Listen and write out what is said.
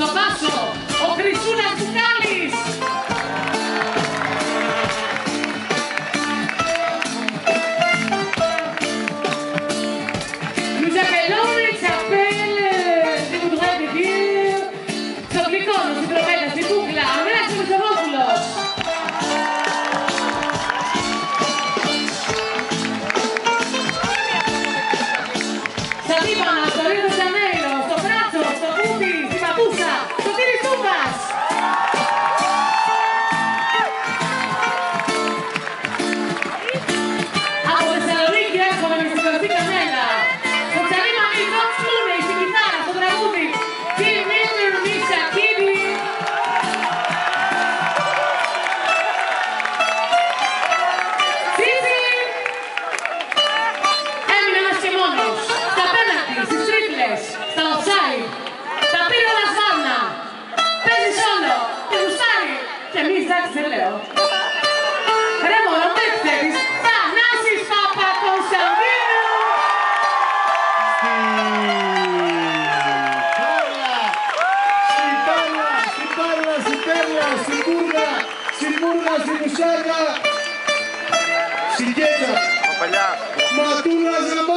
Το Πάσο, ο Χρυσούλας του κάνει. pizarra. Silleta. Matula